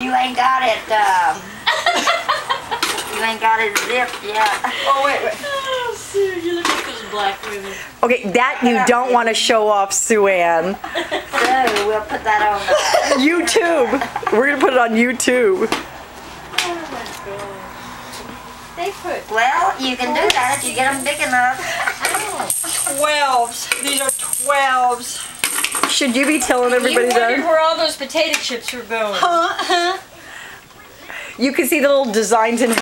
You ain't got it, um, you ain't got it zipped yet. Oh, wait, wait. Oh, Sue, you look like those black women. Okay, that you don't want to show off, Sue Ann. So we'll put that on. YouTube. We're gonna put it on YouTube. Oh my god. They put Well, you can do that if you get them big enough. 12s. These are 12s. Should you be telling everybody You wondered that? where all those potato chips were going. You can see the little designs in